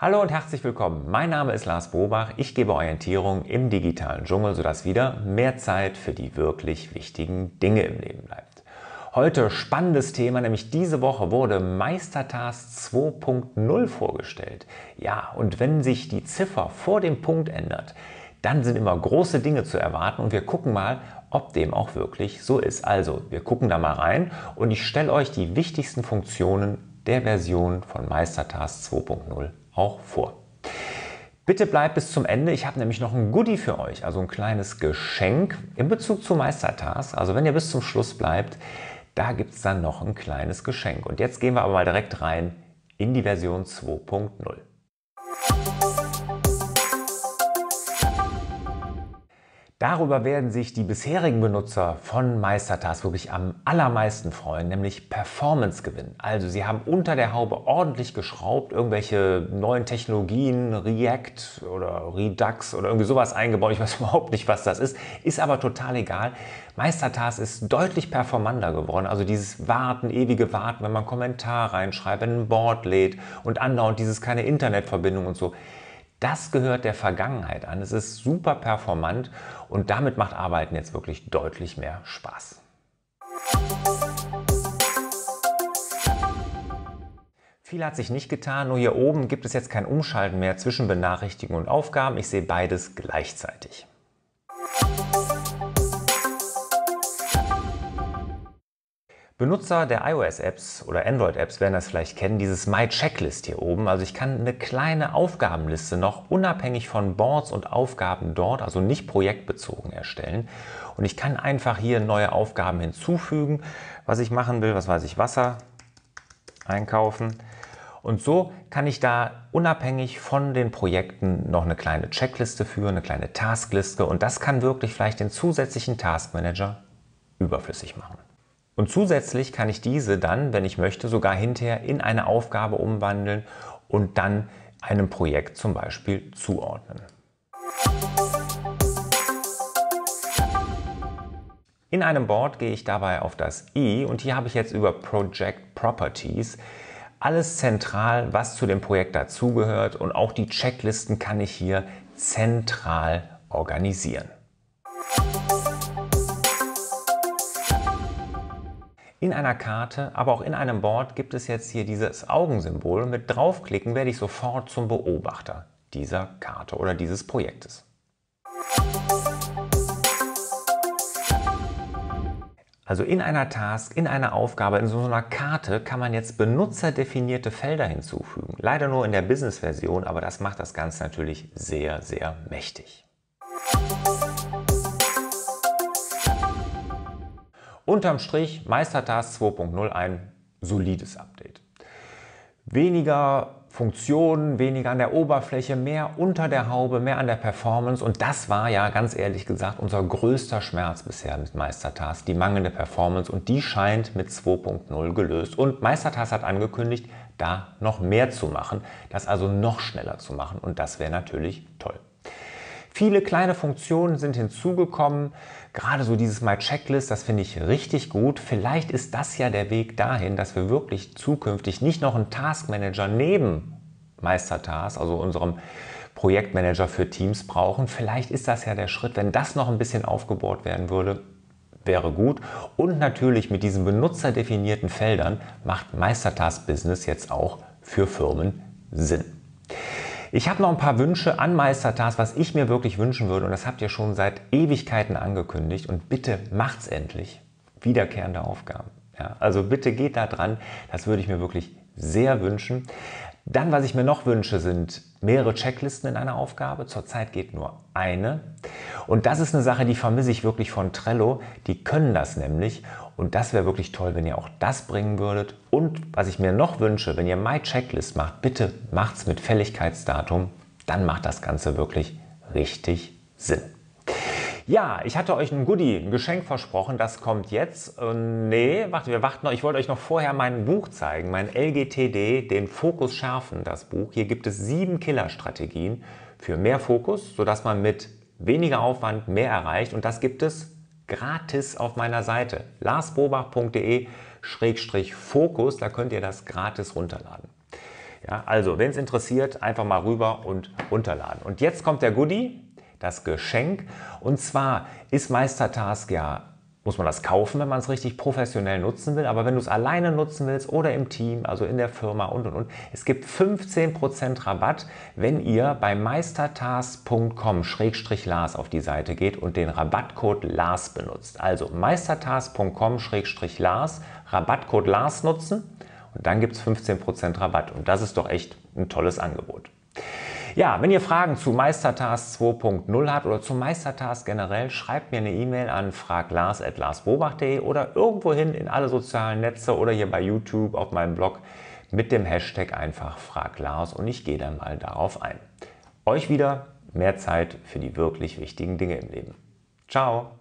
Hallo und herzlich willkommen. Mein Name ist Lars Bobach. Ich gebe Orientierung im digitalen Dschungel, sodass wieder mehr Zeit für die wirklich wichtigen Dinge im Leben bleibt. Heute spannendes Thema, nämlich diese Woche wurde Meistertask 2.0 vorgestellt. Ja, und wenn sich die Ziffer vor dem Punkt ändert, dann sind immer große Dinge zu erwarten und wir gucken mal, ob dem auch wirklich so ist. Also, wir gucken da mal rein und ich stelle euch die wichtigsten Funktionen der Version von Meistertask 2.0 auch vor. Bitte bleibt bis zum Ende. Ich habe nämlich noch ein Goodie für euch, also ein kleines Geschenk in Bezug zu Meistertask. Also wenn ihr bis zum Schluss bleibt, da gibt es dann noch ein kleines Geschenk. Und jetzt gehen wir aber mal direkt rein in die Version 2.0. Darüber werden sich die bisherigen Benutzer von Meistertask wirklich am allermeisten freuen, nämlich Performance gewinnen. Also sie haben unter der Haube ordentlich geschraubt, irgendwelche neuen Technologien, React oder Redux oder irgendwie sowas eingebaut. Ich weiß überhaupt nicht, was das ist, ist aber total egal. Meistertask ist deutlich performanter geworden. Also dieses Warten, ewige Warten, wenn man Kommentar reinschreibt, wenn ein Board lädt und andauernd dieses keine Internetverbindung und so. Das gehört der Vergangenheit an. Es ist super performant und damit macht Arbeiten jetzt wirklich deutlich mehr Spaß. Viel hat sich nicht getan, nur hier oben gibt es jetzt kein Umschalten mehr zwischen Benachrichtigungen und Aufgaben. Ich sehe beides gleichzeitig. Benutzer der iOS-Apps oder Android-Apps werden das vielleicht kennen, dieses My Checklist hier oben. Also ich kann eine kleine Aufgabenliste noch unabhängig von Boards und Aufgaben dort, also nicht projektbezogen erstellen. Und ich kann einfach hier neue Aufgaben hinzufügen, was ich machen will, was weiß ich, Wasser einkaufen. Und so kann ich da unabhängig von den Projekten noch eine kleine Checkliste führen, eine kleine Taskliste. Und das kann wirklich vielleicht den zusätzlichen Taskmanager überflüssig machen. Und zusätzlich kann ich diese dann, wenn ich möchte, sogar hinterher in eine Aufgabe umwandeln und dann einem Projekt zum Beispiel zuordnen. In einem Board gehe ich dabei auf das i und hier habe ich jetzt über Project Properties alles zentral, was zu dem Projekt dazugehört und auch die Checklisten kann ich hier zentral organisieren. In einer Karte, aber auch in einem Board gibt es jetzt hier dieses Augensymbol mit draufklicken werde ich sofort zum Beobachter dieser Karte oder dieses Projektes. Also in einer Task, in einer Aufgabe, in so einer Karte kann man jetzt benutzerdefinierte Felder hinzufügen. Leider nur in der Business-Version, aber das macht das Ganze natürlich sehr, sehr mächtig. Unterm Strich Meistertask 2.0 ein solides Update. Weniger Funktionen, weniger an der Oberfläche, mehr unter der Haube, mehr an der Performance. Und das war ja ganz ehrlich gesagt unser größter Schmerz bisher mit Meistertask, die mangelnde Performance. Und die scheint mit 2.0 gelöst. Und Meistertask hat angekündigt, da noch mehr zu machen, das also noch schneller zu machen. Und das wäre natürlich toll. Viele kleine Funktionen sind hinzugekommen. Gerade so dieses My Checklist, das finde ich richtig gut. Vielleicht ist das ja der Weg dahin, dass wir wirklich zukünftig nicht noch einen Taskmanager neben Meistertask, also unserem Projektmanager für Teams brauchen. Vielleicht ist das ja der Schritt, wenn das noch ein bisschen aufgebohrt werden würde, wäre gut. Und natürlich mit diesen benutzerdefinierten Feldern macht Meistertask Business jetzt auch für Firmen Sinn. Ich habe noch ein paar Wünsche an Meistertask, was ich mir wirklich wünschen würde. Und das habt ihr schon seit Ewigkeiten angekündigt. Und bitte macht's endlich. Wiederkehrende Aufgaben. Ja, also bitte geht da dran. Das würde ich mir wirklich sehr wünschen. Dann, was ich mir noch wünsche, sind mehrere Checklisten in einer Aufgabe. Zurzeit geht nur eine. Und das ist eine Sache, die vermisse ich wirklich von Trello. Die können das nämlich. Und das wäre wirklich toll, wenn ihr auch das bringen würdet. Und was ich mir noch wünsche, wenn ihr My Checklist macht, bitte macht's mit Fälligkeitsdatum. Dann macht das Ganze wirklich richtig Sinn. Ja, ich hatte euch ein Goodie, ein Geschenk versprochen, das kommt jetzt. Nee, warte, wir warten noch. Ich wollte euch noch vorher mein Buch zeigen, mein LGTD, den Fokus schärfen, das Buch. Hier gibt es sieben Killerstrategien für mehr Fokus, sodass man mit weniger Aufwand mehr erreicht. Und das gibt es gratis auf meiner Seite larsbobach.de-fokus. Da könnt ihr das gratis runterladen. Ja, also, wenn es interessiert, einfach mal rüber und runterladen. Und jetzt kommt der Goodie, das Geschenk. Und zwar ist Meistertask ja muss man das kaufen, wenn man es richtig professionell nutzen will. Aber wenn du es alleine nutzen willst oder im Team, also in der Firma und und und, es gibt 15% Rabatt, wenn ihr bei meistertask.com-lars auf die Seite geht und den Rabattcode LARS benutzt. Also meistertask.com-lars, Rabattcode LARS nutzen und dann gibt es 15% Rabatt. Und das ist doch echt ein tolles Angebot. Ja, wenn ihr Fragen zu Meistertask 2.0 habt oder zu Meistertask generell, schreibt mir eine E-Mail an fraglars.larsbobach.de oder irgendwohin in alle sozialen Netze oder hier bei YouTube auf meinem Blog mit dem Hashtag einfach fraglars und ich gehe dann mal darauf ein. Euch wieder mehr Zeit für die wirklich wichtigen Dinge im Leben. Ciao!